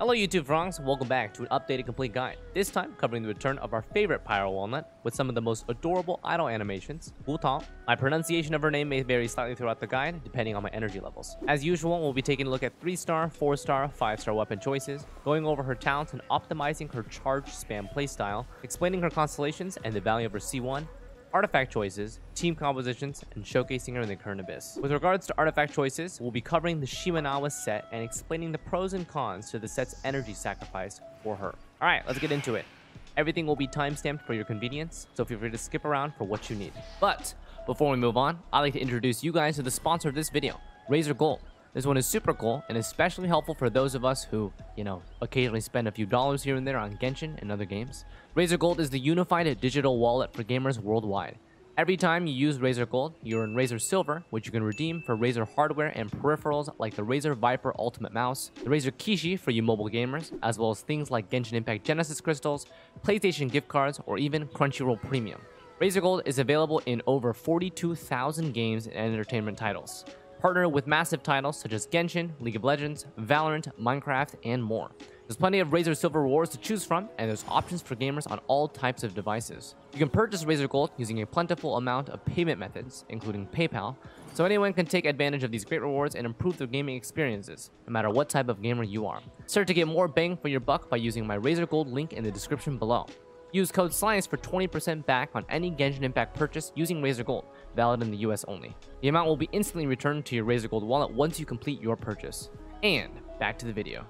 Hello YouTube Frongs, welcome back to an updated complete guide. This time covering the return of our favorite Pyro Walnut with some of the most adorable idol animations, Tao. My pronunciation of her name may vary slightly throughout the guide depending on my energy levels. As usual, we'll be taking a look at 3-star, 4-star, 5-star weapon choices, going over her talents and optimizing her charge spam playstyle, explaining her constellations and the value of her C1, artifact choices, team compositions, and showcasing her in the current abyss. With regards to artifact choices, we'll be covering the Shimanawa set and explaining the pros and cons to the set's energy sacrifice for her. Alright, let's get into it. Everything will be timestamped for your convenience, so feel free to skip around for what you need. But, before we move on, I'd like to introduce you guys to the sponsor of this video, Razer Gold. This one is super cool and especially helpful for those of us who, you know, occasionally spend a few dollars here and there on Genshin and other games. Razer Gold is the unified digital wallet for gamers worldwide. Every time you use Razer Gold, you earn Razer Silver, which you can redeem for Razer hardware and peripherals like the Razer Viper Ultimate Mouse, the Razer Kishi for you mobile gamers, as well as things like Genshin Impact Genesis crystals, PlayStation gift cards, or even Crunchyroll Premium. Razer Gold is available in over 42,000 games and entertainment titles partner with massive titles such as Genshin, League of Legends, Valorant, Minecraft, and more. There's plenty of Razer Silver rewards to choose from, and there's options for gamers on all types of devices. You can purchase Razer Gold using a plentiful amount of payment methods, including PayPal, so anyone can take advantage of these great rewards and improve their gaming experiences, no matter what type of gamer you are. Start to get more bang for your buck by using my Razer Gold link in the description below. Use code XLICE for 20% back on any Genshin Impact purchase using Razer Gold, valid in the US only. The amount will be instantly returned to your Razer Gold wallet once you complete your purchase. And back to the video.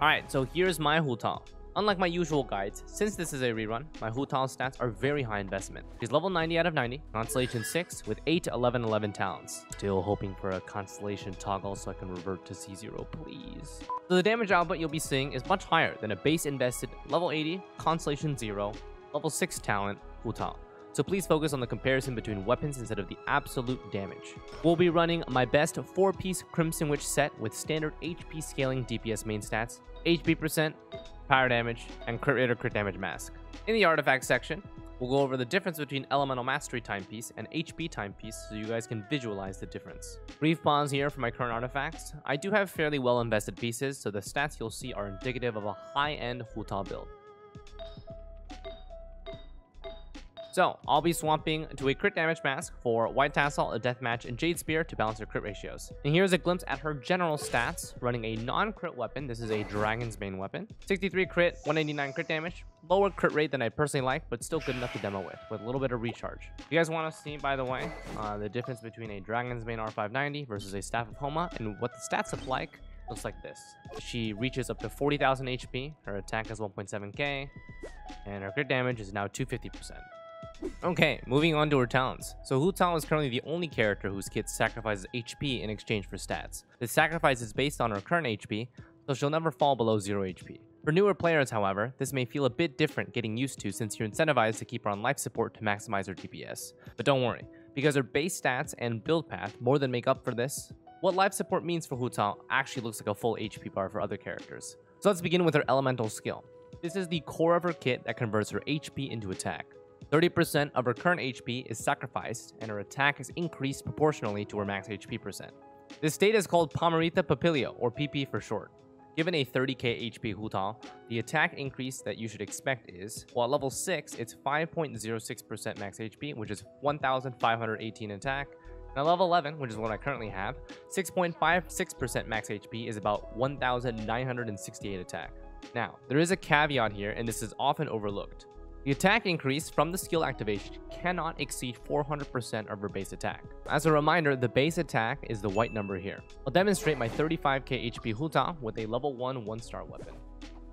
Alright, so here's my Hutao. Unlike my usual guides, since this is a rerun, my Hutao stats are very high investment. She's level 90 out of 90, Constellation 6 with 8 11 11 talents. Still hoping for a Constellation toggle so I can revert to C0, please. So the damage output you'll be seeing is much higher than a base invested level 80, Constellation 0, level 6 talent, Hu Tao so please focus on the comparison between weapons instead of the absolute damage. We'll be running my best 4-piece Crimson Witch set with standard HP scaling DPS main stats, HP percent, Pyro damage, and crit rate or crit damage mask. In the artifact section, we'll go over the difference between Elemental Mastery timepiece and HP timepiece so you guys can visualize the difference. Brief pawns here for my current artifacts. I do have fairly well invested pieces, so the stats you'll see are indicative of a high-end Hu Tao build. So, I'll be swapping to a crit damage mask for White Tassel, a Deathmatch, and Jade Spear to balance her crit ratios. And here's a glimpse at her general stats, running a non-crit weapon. This is a Dragon's Bane weapon. 63 crit, 189 crit damage. Lower crit rate than I personally like, but still good enough to demo with, with a little bit of recharge. If you guys want to see, by the way, uh, the difference between a Dragon's Bane R590 versus a Staff of Homa, and what the stats look like looks like this. She reaches up to 40,000 HP, her attack is 1.7k, and her crit damage is now 250%. Okay, moving on to her talents. So Hu Tao is currently the only character whose kit sacrifices HP in exchange for stats. This sacrifice is based on her current HP, so she'll never fall below 0 HP. For newer players, however, this may feel a bit different getting used to since you're incentivized to keep her on life support to maximize her DPS. But don't worry, because her base stats and build path more than make up for this, what life support means for Hu Tao actually looks like a full HP bar for other characters. So let's begin with her elemental skill. This is the core of her kit that converts her HP into attack. 30% of her current HP is sacrificed, and her attack is increased proportionally to her max HP percent. This state is called Paramita Papilio, or PP for short. Given a 30k HP Hutao, the attack increase that you should expect is, while level 6, it's 5.06% max HP, which is 1518 attack, and at level 11, which is what I currently have, 6.56% max HP is about 1968 attack. Now, there is a caveat here, and this is often overlooked. The attack increase from the skill activation cannot exceed 400% of her base attack. As a reminder, the base attack is the white number here. I'll demonstrate my 35k HP Hu Tao with a level 1 1-star weapon.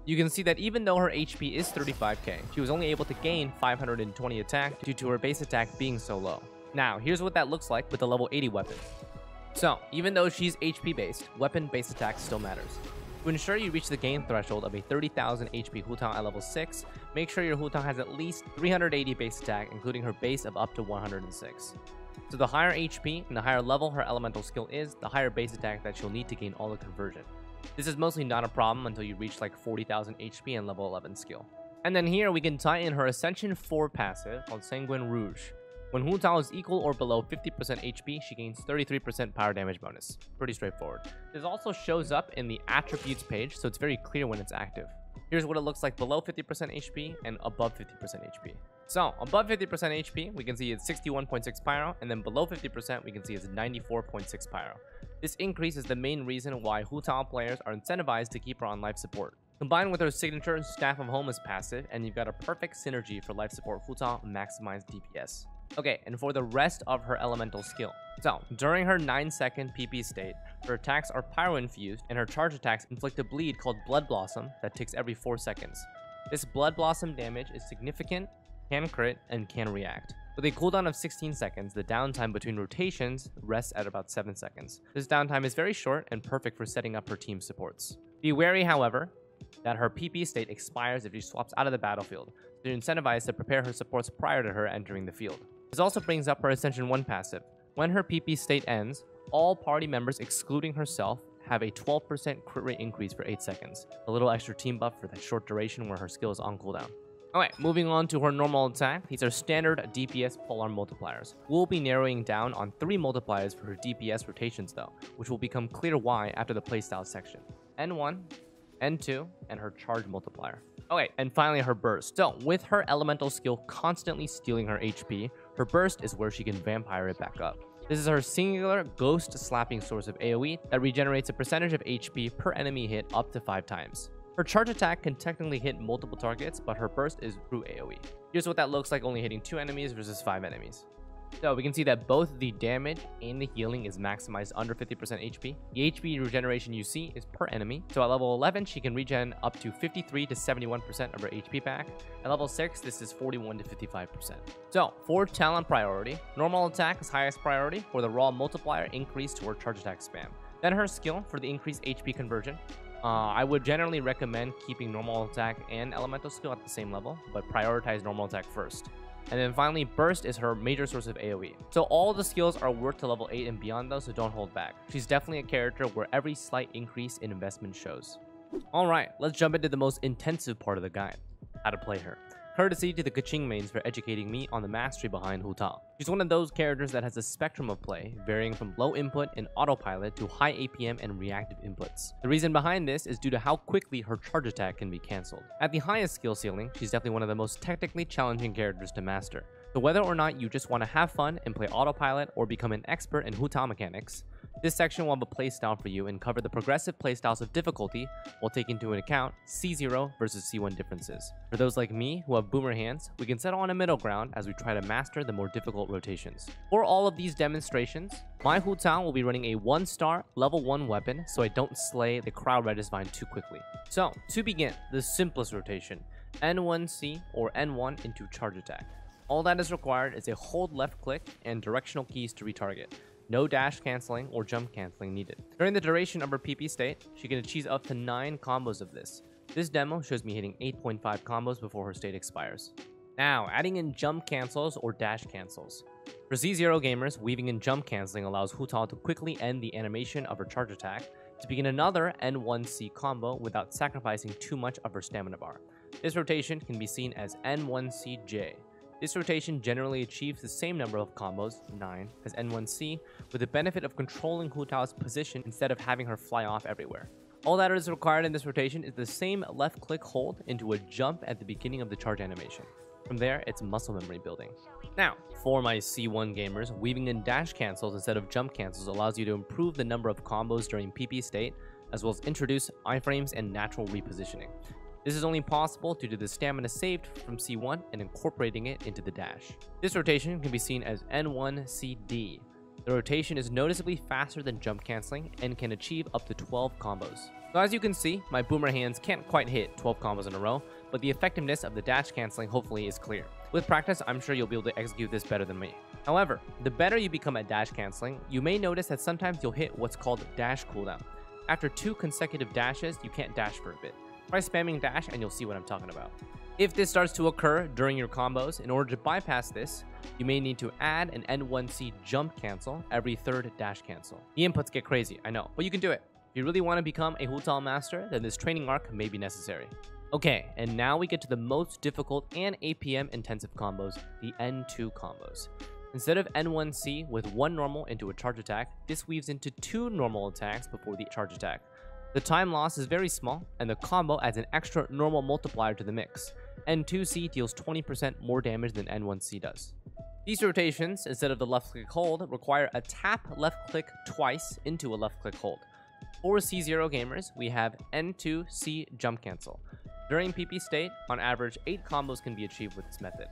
You can see that even though her HP is 35k, she was only able to gain 520 attack due to her base attack being so low. Now, here's what that looks like with the level 80 weapon. So, even though she's HP based, weapon base attack still matters. To ensure you reach the gain threshold of a 30,000 HP Hu Tao at level 6, make sure your Hu has at least 380 base attack, including her base of up to 106. So the higher HP and the higher level her elemental skill is, the higher base attack that she'll need to gain all the conversion. This is mostly not a problem until you reach like 40,000 HP and level 11 skill. And then here we can tie in her Ascension 4 passive called Sanguine Rouge. When Hu Tao is equal or below 50% HP, she gains 33% Pyro damage bonus. Pretty straightforward. This also shows up in the attributes page, so it's very clear when it's active. Here's what it looks like below 50% HP and above 50% HP. So, above 50% HP, we can see it's 61.6 Pyro, and then below 50%, we can see it's 94.6 Pyro. This increase is the main reason why Hu Tao players are incentivized to keep her on life support. Combined with her signature Staff of Homa's passive, and you've got a perfect synergy for life support Hu Tao maximized DPS. Okay, and for the rest of her elemental skill. So, during her 9 second PP state, her attacks are pyro infused, and her charge attacks inflict a bleed called Blood Blossom that ticks every 4 seconds. This Blood Blossom damage is significant, can crit, and can react. With a cooldown of 16 seconds, the downtime between rotations rests at about 7 seconds. This downtime is very short and perfect for setting up her team supports. Be wary, however, that her PP state expires if she swaps out of the battlefield, so you're incentivized to prepare her supports prior to her entering the field. This also brings up her Ascension 1 passive. When her PP state ends, all party members excluding herself have a 12% crit rate increase for 8 seconds, a little extra team buff for that short duration where her skill is on cooldown. Alright, moving on to her normal attack. These are standard DPS polearm multipliers. We'll be narrowing down on 3 multipliers for her DPS rotations though, which will become clear why after the playstyle section. N1, N2, and her charge multiplier. Okay, and finally her burst. So, with her elemental skill constantly stealing her HP, her burst is where she can vampire it back up. This is her singular ghost slapping source of AoE that regenerates a percentage of HP per enemy hit up to 5 times. Her charge attack can technically hit multiple targets, but her burst is through AoE. Here's what that looks like only hitting 2 enemies versus 5 enemies. So we can see that both the damage and the healing is maximized under 50% HP. The HP regeneration you see is per enemy. So at level 11, she can regen up to 53 to 71% of her HP back. At level 6, this is 41 to 55%. So for talent priority, normal attack is highest priority for the raw multiplier increase to her charge attack spam. Then her skill for the increased HP conversion. Uh, I would generally recommend keeping normal attack and elemental skill at the same level, but prioritize normal attack first. And then finally, Burst is her major source of AoE. So all the skills are worth to level 8 and beyond though, so don't hold back. She's definitely a character where every slight increase in investment shows. Alright, let's jump into the most intensive part of the guide, how to play her courtesy to the Keqing mains for educating me on the mastery behind Hu Tao. She's one of those characters that has a spectrum of play, varying from low input and autopilot to high APM and reactive inputs. The reason behind this is due to how quickly her charge attack can be cancelled. At the highest skill ceiling, she's definitely one of the most technically challenging characters to master. So whether or not you just want to have fun and play autopilot or become an expert in Hu Tao mechanics, this section will have a playstyle for you and cover the progressive playstyles of difficulty while taking into account C0 versus C1 differences. For those like me who have boomer hands, we can settle on a middle ground as we try to master the more difficult rotations. For all of these demonstrations, my Hu Tao will be running a 1-star level 1 weapon so I don't slay the crowd Vine too quickly. So, to begin, the simplest rotation, N1C or N1 into charge attack. All that is required is a hold left click and directional keys to retarget. No dash canceling or jump canceling needed. During the duration of her PP state, she can achieve up to 9 combos of this. This demo shows me hitting 8.5 combos before her state expires. Now, adding in jump cancels or dash cancels. For C0 gamers, weaving in jump canceling allows Hu Tao to quickly end the animation of her charge attack to begin another N1C combo without sacrificing too much of her stamina bar. This rotation can be seen as N1CJ. This rotation generally achieves the same number of combos, 9, as N1C, with the benefit of controlling Hu Tao's position instead of having her fly off everywhere. All that is required in this rotation is the same left click hold into a jump at the beginning of the charge animation. From there, it's muscle memory building. Now, for my C1 gamers, weaving in dash cancels instead of jump cancels allows you to improve the number of combos during PP state, as well as introduce iframes and natural repositioning. This is only possible due to the stamina saved from C1 and incorporating it into the dash. This rotation can be seen as N1CD. The rotation is noticeably faster than jump canceling and can achieve up to 12 combos. So as you can see, my boomer hands can't quite hit 12 combos in a row, but the effectiveness of the dash canceling hopefully is clear. With practice, I'm sure you'll be able to execute this better than me. However, the better you become at dash canceling, you may notice that sometimes you'll hit what's called dash cooldown. After two consecutive dashes, you can't dash for a bit. Try spamming dash and you'll see what I'm talking about. If this starts to occur during your combos, in order to bypass this, you may need to add an N1C jump cancel every third dash cancel. The inputs get crazy, I know, but you can do it. If you really want to become a Hu Tao master, then this training arc may be necessary. Okay, and now we get to the most difficult and APM intensive combos, the N2 combos. Instead of N1C with one normal into a charge attack, this weaves into two normal attacks before the charge attack. The time loss is very small, and the combo adds an extra normal multiplier to the mix. N2C deals 20% more damage than N1C does. These rotations, instead of the left click hold, require a tap left click twice into a left click hold. For C0 gamers, we have N2C jump cancel. During PP state, on average, 8 combos can be achieved with this method.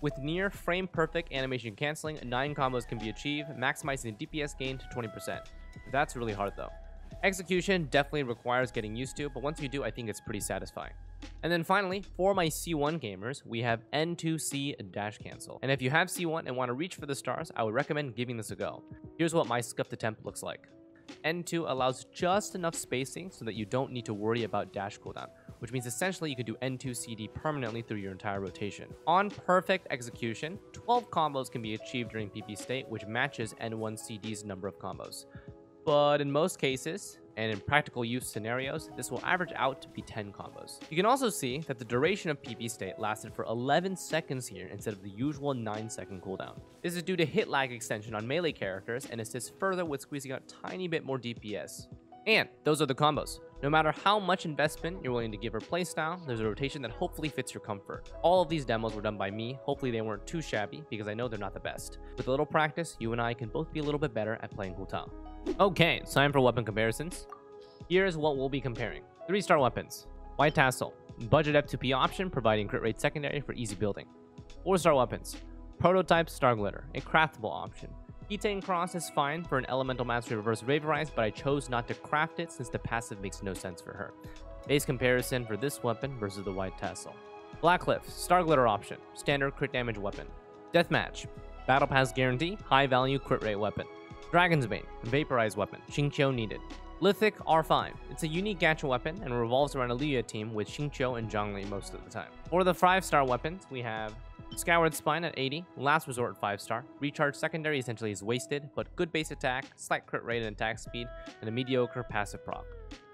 With near frame perfect animation canceling, 9 combos can be achieved, maximizing the DPS gain to 20%. That's really hard though. Execution definitely requires getting used to, but once you do, I think it's pretty satisfying. And then finally, for my C1 gamers, we have N2C dash cancel. And if you have C1 and want to reach for the stars, I would recommend giving this a go. Here's what my scuffed attempt looks like. N2 allows just enough spacing so that you don't need to worry about dash cooldown, which means essentially you can do N2CD permanently through your entire rotation. On perfect execution, 12 combos can be achieved during PP state, which matches N1CD's number of combos. But in most cases, and in practical use scenarios, this will average out to be 10 combos. You can also see that the duration of PP state lasted for 11 seconds here instead of the usual 9 second cooldown. This is due to hit lag extension on melee characters and assists further with squeezing out tiny bit more DPS. And those are the combos. No matter how much investment you're willing to give her playstyle, there's a rotation that hopefully fits your comfort. All of these demos were done by me, hopefully they weren't too shabby because I know they're not the best. With a little practice, you and I can both be a little bit better at playing Hu Tao. Okay, time for weapon comparisons. Here's what we'll be comparing. 3-star weapons. White Tassel. Budget F2P option, providing crit rate secondary for easy building. 4-star weapons. Prototype Star Glitter, a craftable option. Kitain Cross is fine for an Elemental Mastery Reverse Vaporize, but I chose not to craft it since the passive makes no sense for her. Base comparison for this weapon versus the White Tassel. Blackcliff, Star Glitter option, standard crit damage weapon. Deathmatch, Battle Pass guarantee, high value crit rate weapon. Dragon's Bane, Vaporize weapon, Xingqiu needed. Lithic R5. It's a unique gacha weapon and revolves around a Liyue team with Xingqiu and Zhongli most of the time. For the 5-star weapons, we have Skyward Spine at 80, Last Resort 5-star. Recharge secondary essentially is wasted, but good base attack, slight crit rate and attack speed, and a mediocre passive proc.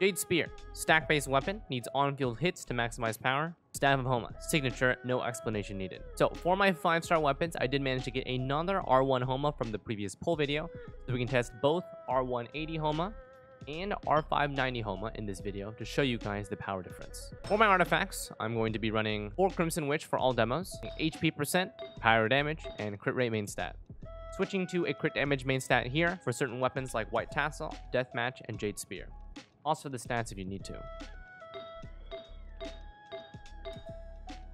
Jade Spear, stack-based weapon, needs on-field hits to maximize power. Staff of Homa, signature, no explanation needed. So for my 5-star weapons, I did manage to get another R1 Homa from the previous pull video, so we can test both R180 Homa and R590 Homa in this video to show you guys the power difference. For my artifacts, I'm going to be running 4 Crimson Witch for all demos, HP percent, Pyro damage, and crit rate main stat. Switching to a crit damage main stat here for certain weapons like White Tassel, Deathmatch, and Jade Spear. Also the stats if you need to.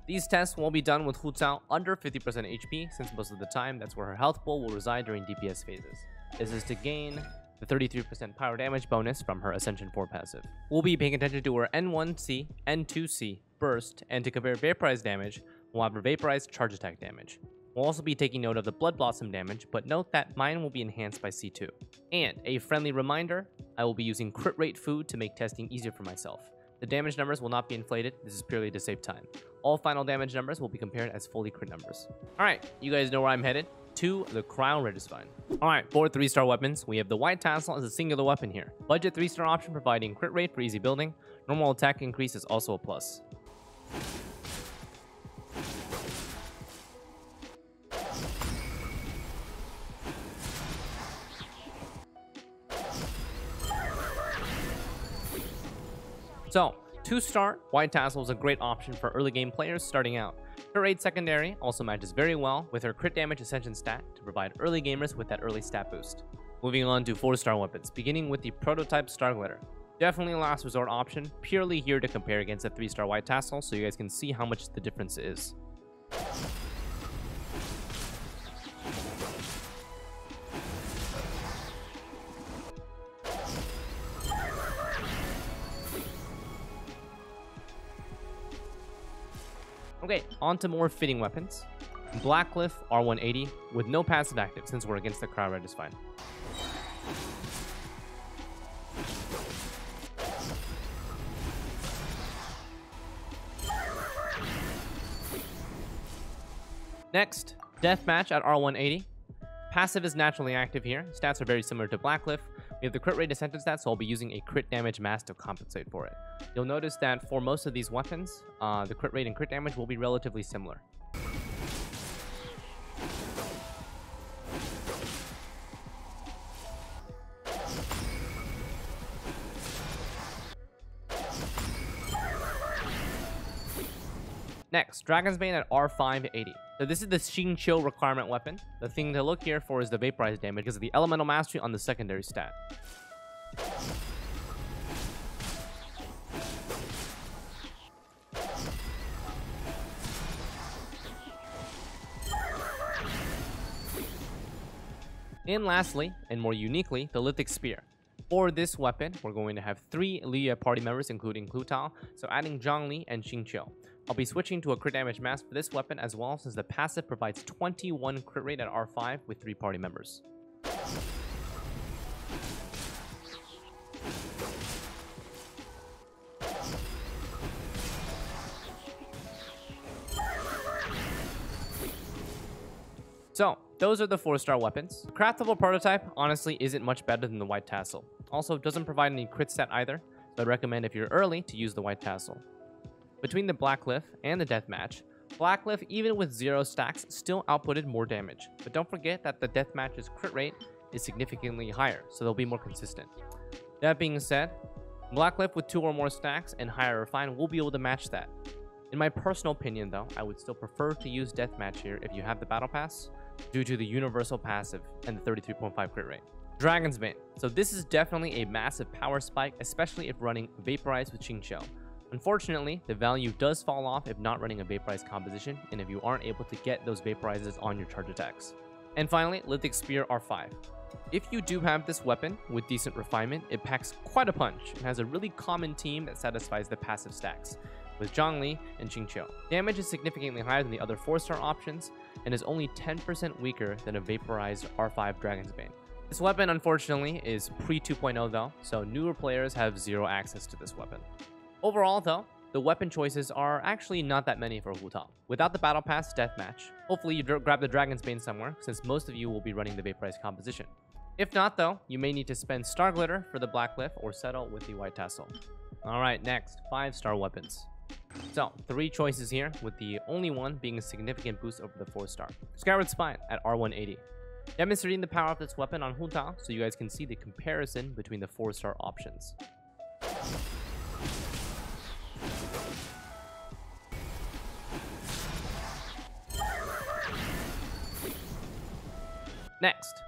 These tests won't be done with Hu Tao under 50% HP, since most of the time that's where her health pool will reside during DPS phases. This is to gain the 33% Pyro damage bonus from her Ascension 4 passive. We'll be paying attention to her N1C, N2C, Burst, and to compare Vaporize damage, we'll have her Vaporized Charge Attack damage. We'll also be taking note of the Blood Blossom damage, but note that mine will be enhanced by C2. And a friendly reminder, I will be using crit rate food to make testing easier for myself. The damage numbers will not be inflated, this is purely to save time. All final damage numbers will be compared as fully crit numbers. Alright, you guys know where I'm headed to the Cryo Regisvine. Alright, for 3-star weapons, we have the White Tassel as a singular weapon here. Budget 3-star option providing crit rate for easy building. Normal attack increase is also a plus. So, 2-star, White Tassel is a great option for early game players starting out. Her raid secondary also matches very well with her crit damage ascension stat to provide early gamers with that early stat boost. Moving on to 4-star weapons, beginning with the prototype Star Glitter. Definitely a last resort option, purely here to compare against a 3-star White Tassel so you guys can see how much the difference is. Okay, on to more fitting weapons. Blackcliff R180 with no passive active since we're against the Cryo Regisvine. Next, Deathmatch at R180. Passive is naturally active here. Stats are very similar to Blackcliff, we have the crit rate ascension stat, so I'll be using a crit damage mask to compensate for it. You'll notice that for most of these weapons, uh, the crit rate and crit damage will be relatively similar. Next, Dragon's Bane at R580. So this is the Xingqiu requirement weapon. The thing to look here for is the Vaporize damage because of the Elemental Mastery on the secondary stat. And lastly, and more uniquely, the Lithic Spear. For this weapon, we're going to have three Liyue party members, including Hu Tao, so adding Zhongli and Xingqiu. I'll be switching to a crit damage mask for this weapon as well, since the passive provides 21 crit rate at R5 with three party members. So, those are the 4-star weapons. The craftable prototype honestly isn't much better than the White Tassel. Also, doesn't provide any crit set either, so I'd recommend if you're early to use the White Tassel. Between the Blackcliff and the Deathmatch, Blackcliff, even with 0 stacks, still outputted more damage. But don't forget that the Deathmatch's crit rate is significantly higher, so they'll be more consistent. That being said, Blackcliff with 2 or more stacks and higher refine will be able to match that. In my personal opinion though, I would still prefer to use Deathmatch here if you have the Battle Pass, due to the universal passive and the 33.5 crit rate. Dragon's Bane. So this is definitely a massive power spike, especially if running Vaporize with Xingqiu. Unfortunately, the value does fall off if not running a Vaporize composition and if you aren't able to get those Vaporizes on your charge attacks. And finally, Lithic Spear R5. If you do have this weapon with decent refinement, it packs quite a punch and has a really common team that satisfies the passive stacks with Zhongli and Xingqiu. Damage is significantly higher than the other 4-star options, and is only 10% weaker than a vaporized R5 Dragon's Bane. This weapon, unfortunately, is pre 2.0 though, so newer players have zero access to this weapon. Overall though, the weapon choices are actually not that many for Hu Tao. Without the Battle Pass Deathmatch, hopefully you grab the Dragon's Bane somewhere, since most of you will be running the Vaporized composition. If not though, you may need to spend Star Glitter for the Blackcliff or settle with the White Tassel. Alright, next, 5 star weapons. So, three choices here, with the only one being a significant boost over the 4-star. Skyward Spine at R180. Demonstrating the power of this weapon on Hu Tao so you guys can see the comparison between the 4-star options. Next,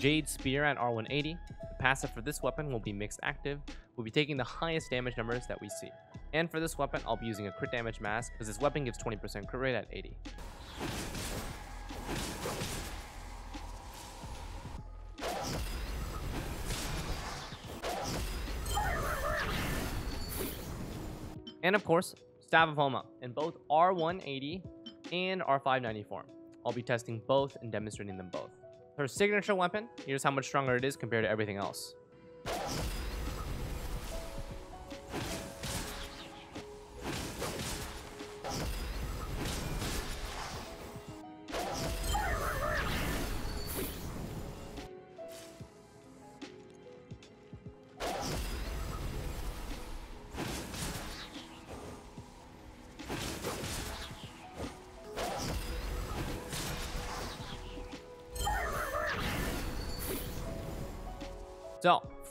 Jade Spear at R180. The passive for this weapon will be mixed active. We'll be taking the highest damage numbers that we see. And for this weapon, I'll be using a crit damage mask because this weapon gives 20% crit rate at 80. And of course, Staff of Homa in both R180 and R590 form. I'll be testing both and demonstrating them both. Her signature weapon, here's how much stronger it is compared to everything else.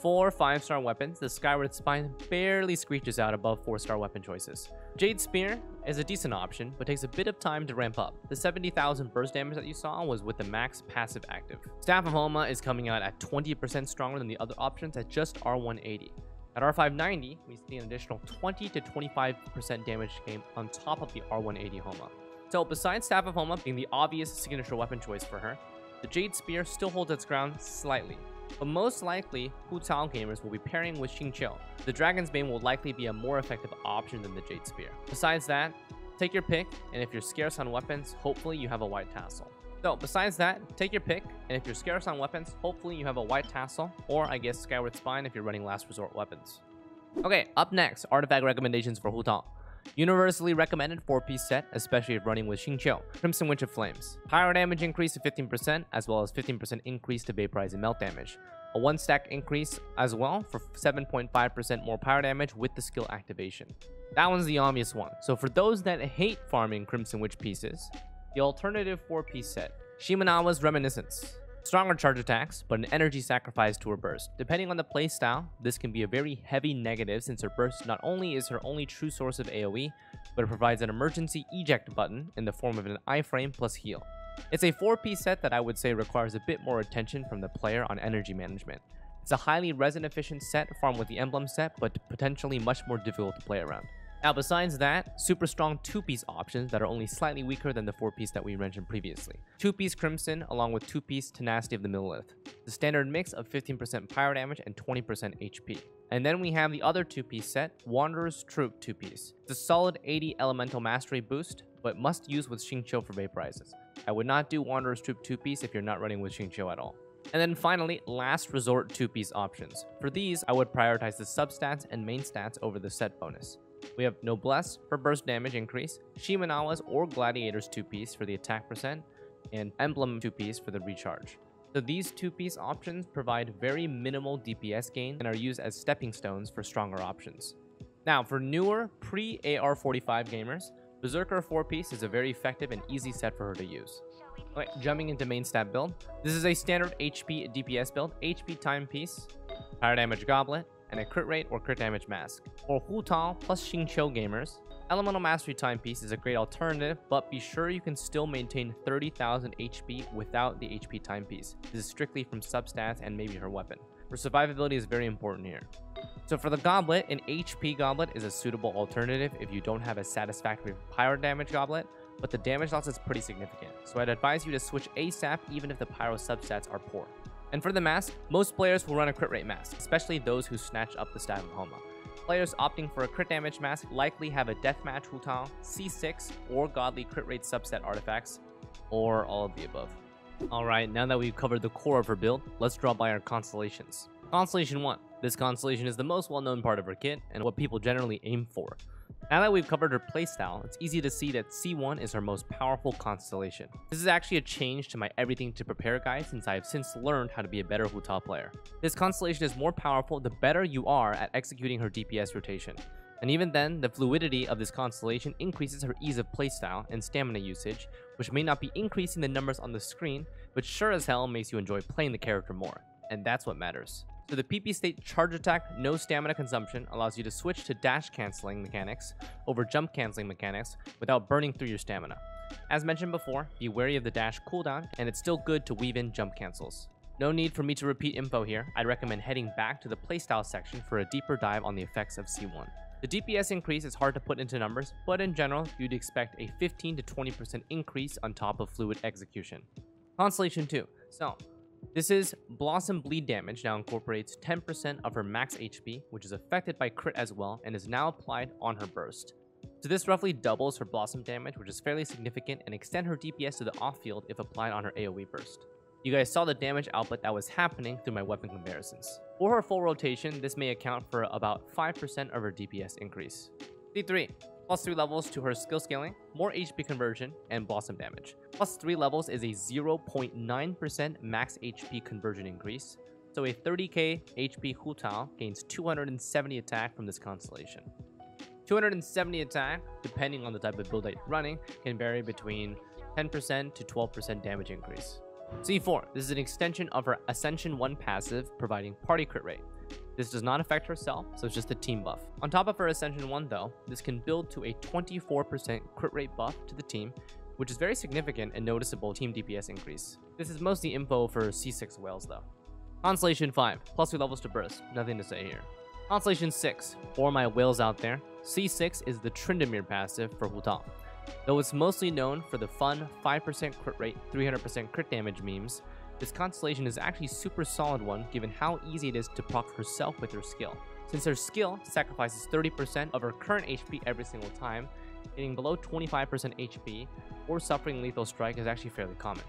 For 5-star weapons, the Skyward Spine barely screeches out above 4-star weapon choices. Jade Spear is a decent option, but takes a bit of time to ramp up. The 70,000 burst damage that you saw was with the max passive active. Staff of Homa is coming out at 20% stronger than the other options at just R180. At R590, we see an additional 20 to 25% damage gain on top of the R180 Homa. So besides Staff of Homa being the obvious signature weapon choice for her, the Jade Spear still holds its ground slightly. But most likely, Hu Tao gamers will be pairing with Xingqiu. The Dragon's Bane will likely be a more effective option than the Jade Spear. Besides that, take your pick, and if you're scarce on weapons, hopefully you have a White Tassel. So besides that, take your pick, and if you're scarce on weapons, hopefully you have a White Tassel, or I guess Skyward Spine if you're running Last Resort weapons. Okay, up next, artifact recommendations for Hu Tao. Universally recommended 4-piece set, especially if running with Xingqiu. Crimson of Flames. Pyro damage increase to 15%, as well as 15% increase to Vaporize and Melt damage. A 1 stack increase as well for 7.5% more pyro damage with the skill activation. That one's the obvious one. So for those that hate farming Crimson Witch pieces, the alternative 4-piece set, Shimanawa's Reminiscence. Stronger charge attacks, but an energy sacrifice to her burst. Depending on the playstyle, this can be a very heavy negative since her burst not only is her only true source of AoE, but it provides an emergency eject button in the form of an iframe plus heal. It's a 4-piece set that I would say requires a bit more attention from the player on energy management. It's a highly resin efficient set farmed with the emblem set, but potentially much more difficult to play around. Now, besides that, super strong 2-piece options that are only slightly weaker than the 4-piece that we mentioned previously. 2-piece Crimson along with 2-piece Tenacity of the Millelith. The standard mix of 15% pyro damage and 20% HP. And then we have the other 2-piece set, Wanderer's Troupe 2-piece. It's a solid 80 elemental mastery boost, but must use with Xingqiu for vaporizes. I would not do Wanderer's Troupe 2-piece if you're not running with Xingqiu at all. And then finally, last resort 2-piece options. For these, I would prioritize the substats and main stats over the set bonus. We have Noblesse for burst damage increase, Shimanawa's or Gladiator's 2-piece for the attack percent, and Emblem 2-piece for the recharge. So these 2-piece options provide very minimal DPS gain and are used as stepping stones for stronger options. Now, for newer pre-AR45 gamers, Berserker 4-piece is a very effective and easy set for her to use. Okay, jumping into main stat build. This is a standard HP DPS build, HP timepiece, Pyro damage goblet, and a crit rate or crit damage mask. For Hu Tao plus Xingqiu gamers, Elemental Mastery Timepiece is a great alternative, but be sure you can still maintain 30,000 HP without the HP Timepiece. This is strictly from substats and maybe her weapon. Her survivability is very important here. So for the Goblet, an HP Goblet is a suitable alternative if you don't have a satisfactory Pyro damage Goblet, but the damage loss is pretty significant, so I'd advise you to switch ASAP even if the Pyro substats are poor. And for the mask, most players will run a crit rate mask, especially those who snatch up the Staff of Homa. Players opting for a crit damage mask likely have a Deathmatch Hu Tao, C6, or Godly crit rate subset artifacts, or all of the above. Alright, now that we've covered the core of her build, let's draw by our constellations. Constellation 1. This constellation is the most well-known part of her kit, and what people generally aim for. Now that we've covered her playstyle, it's easy to see that C1 is her most powerful constellation. This is actually a change to my everything to prepare guide since I have since learned how to be a better Hu Tao player. This constellation is more powerful the better you are at executing her DPS rotation. And even then, the fluidity of this constellation increases her ease of playstyle and stamina usage, which may not be increasing the numbers on the screen, but sure as hell makes you enjoy playing the character more. And that's what matters. So the PP state charge attack, no stamina consumption, allows you to switch to dash canceling mechanics over jump canceling mechanics without burning through your stamina. As mentioned before, be wary of the dash cooldown, and it's still good to weave in jump cancels. No need for me to repeat info here, I'd recommend heading back to the playstyle section for a deeper dive on the effects of C1. The DPS increase is hard to put into numbers, but in general, you'd expect a 15 to 20% increase on top of fluid execution. Constellation 2. So, this is Blossom Bleed damage now incorporates 10% of her max HP, which is affected by crit as well, and is now applied on her burst. So this roughly doubles her Blossom damage, which is fairly significant, and extend her DPS to the off-field if applied on her AoE burst. You guys saw the damage output that was happening through my weapon comparisons. For her full rotation, this may account for about 5% of her DPS increase. C3 plus 3 levels to her skill scaling, more HP conversion, and blossom damage. Plus 3 levels is a 0.9% max HP conversion increase, so a 30k HP Hu Tao gains 270 attack from this constellation. 270 attack, depending on the type of build that you're running, can vary between 10% to 12% damage increase. C4, this is an extension of her Ascension 1 passive, providing party crit rate. This does not affect herself, so it's just a team buff. On top of her Ascension 1 though, this can build to a 24% crit rate buff to the team, which is very significant and noticeable team DPS increase. This is mostly info for C6 whales though. Constellation 5, plus 2 levels to burst, nothing to say here. Constellation 6, for my whales out there, C6 is the Tryndamere passive for Hu Though it's mostly known for the fun 5% crit rate, 300% crit damage memes, this constellation is actually a super solid one given how easy it is to proc herself with her skill. Since her skill sacrifices 30% of her current HP every single time, hitting below 25% HP or suffering lethal strike is actually fairly common.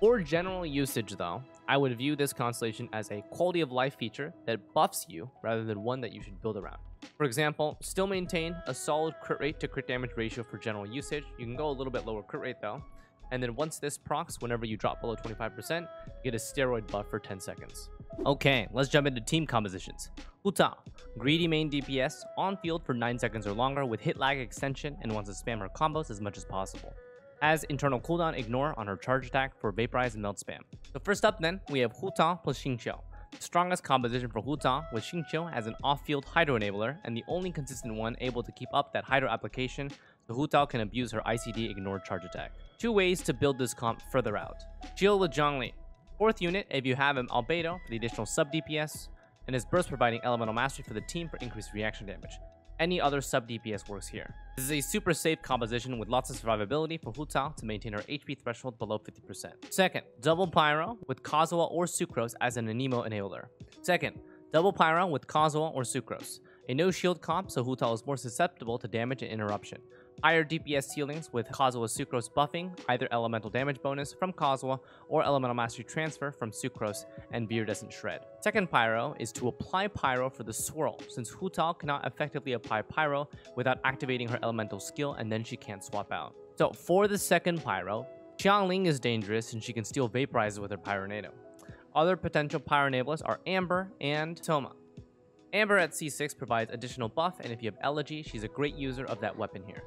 For general usage though, I would view this constellation as a quality of life feature that buffs you rather than one that you should build around. For example, still maintain a solid crit rate to crit damage ratio for general usage. You can go a little bit lower crit rate though, and then once this procs, whenever you drop below 25%, you get a steroid buff for 10 seconds. Okay, let's jump into team compositions. Hu Tao, greedy main DPS, on field for 9 seconds or longer with hit lag extension and wants to spam her combos as much as possible. Has internal cooldown ignore on her charge attack for vaporize and melt spam. So first up then, we have Hu Tao plus Xingqiu. Strongest composition for Hu Tao with Xingqiu as an off-field Hydro enabler and the only consistent one able to keep up that Hydro application so Hu Tao can abuse her ICD ignore charge attack. Two ways to build this comp further out. Shield with Zhongli. Fourth unit if you have him Albedo for the additional sub DPS, and his burst providing elemental mastery for the team for increased reaction damage. Any other sub DPS works here. This is a super safe composition with lots of survivability for Hu Tao to maintain her HP threshold below 50%. Second, double Pyro with Kazuha or Sucrose as an Anemo enabler. Second, double Pyro with Kazuha or Sucrose. A no shield comp so Hu Tao is more susceptible to damage and interruption. Higher DPS ceilings with Kazuha Sucrose buffing, either elemental damage bonus from Kazuha or elemental mastery transfer from Sucrose and Viridescent Shred. Second pyro is to apply pyro for the swirl, since Hu Tao cannot effectively apply pyro without activating her elemental skill and then she can't swap out. So for the second pyro, Xiangling is dangerous and she can steal vaporizes with her pyronado. Other potential pyro enablers are Amber and Thoma. Amber at C6 provides additional buff, and if you have Elegy, she's a great user of that weapon here.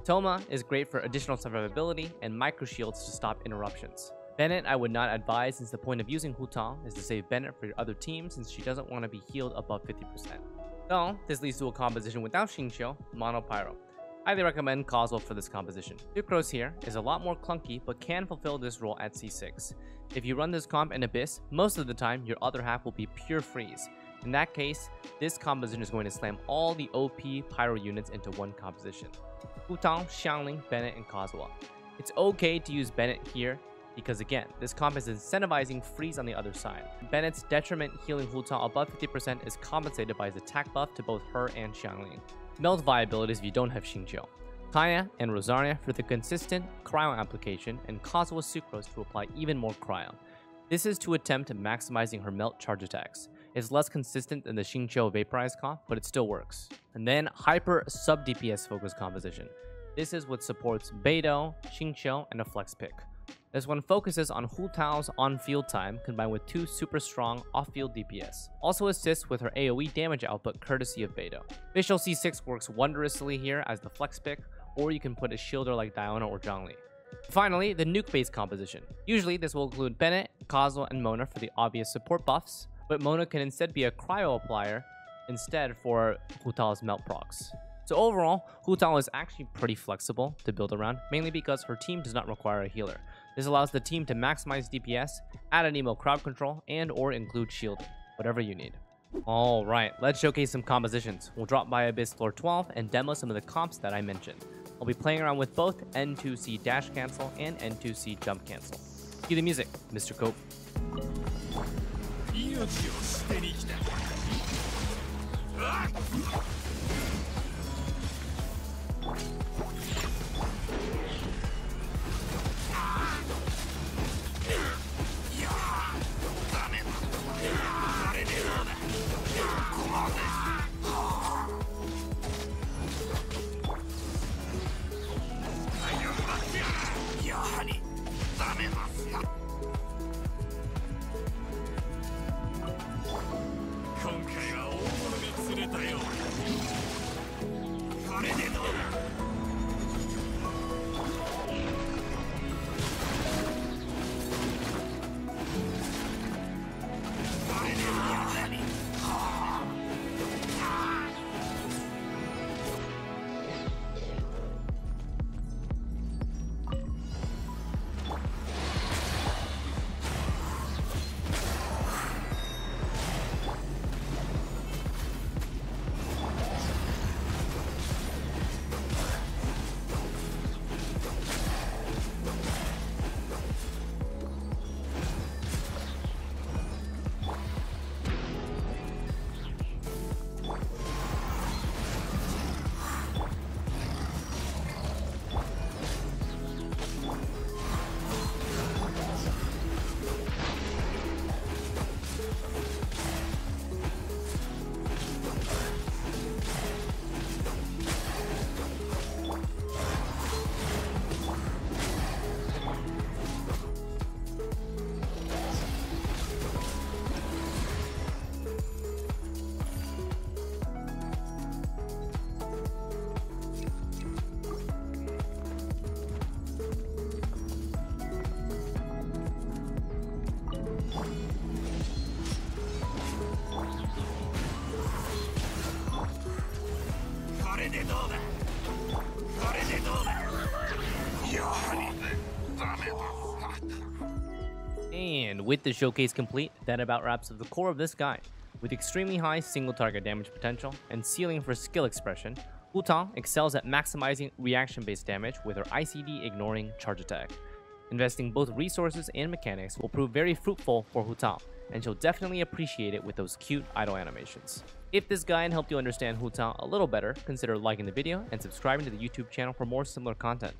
Thoma is great for additional survivability and micro shields to stop interruptions. Bennett I would not advise since the point of using Hu Tao is to save Bennett for your other team since she doesn't want to be healed above 50%. So, this leads to a composition without Xingqiu, Mono Pyro. Highly recommend Kazuha for this composition. Sucrose here is a lot more clunky but can fulfill this role at C6. If you run this comp in Abyss, most of the time your other half will be pure freeze, in that case, this composition is going to slam all the OP Pyro units into one composition. Hu Tao, Xiangling, Bennett, and Kazuha. It's okay to use Bennett here because again, this comp is incentivizing freeze on the other side. Bennett's detriment healing Hu Tao above 50% is compensated by his attack buff to both her and Xiangling. Melt viabilities if you don't have Xingqiu. Kaeya and Rosaria for the consistent cryo application and Kazuha Sucrose to apply even more cryo. This is to attempt maximizing her melt charge attacks. It's less consistent than the Xingqiu Vaporize comp, but it still works. And then Hyper Sub DPS focus composition. This is what supports Beidou, Xingqiu, and a Flex pick. This one focuses on Hu Tao's on-field time combined with two super strong off-field DPS. Also assists with her AoE damage output courtesy of Beidou. Fischl C6 works wondrously here as the flex pick, or you can put a shielder like Diona or Zhongli. Finally, the nuke-based composition. Usually this will include Bennett, Kazuha, and Mona for the obvious support buffs, but Mona can instead be a cryo applier instead for Hu Tao's melt procs. So overall, Hu Tao is actually pretty flexible to build around, mainly because her team does not require a healer. This allows the team to maximize DPS, add Anemo crowd control, and or include shielding, whatever you need. Alright, let's showcase some compositions. We'll drop by Abyss Floor 12 and demo some of the comps that I mentioned. I'll be playing around with both N2C dash cancel and N2C jump cancel. Cue the music, Mr. Cope. 命を捨てに来た。With the showcase complete, that about wraps up the core of this guide. With extremely high single target damage potential and ceiling for skill expression, Hu Tao excels at maximizing reaction based damage with her ICD ignoring charge attack. Investing both resources and mechanics will prove very fruitful for Hu Tao, and she'll definitely appreciate it with those cute idle animations. If this guide helped you understand Hu Tao a little better, consider liking the video and subscribing to the YouTube channel for more similar content.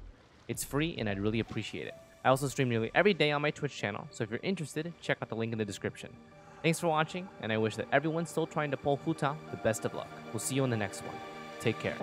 It's free and I'd really appreciate it. I also stream nearly every day on my Twitch channel, so if you're interested, check out the link in the description. Thanks for watching, and I wish that everyone still trying to pull Hu Tao the best of luck. We'll see you in the next one. Take care.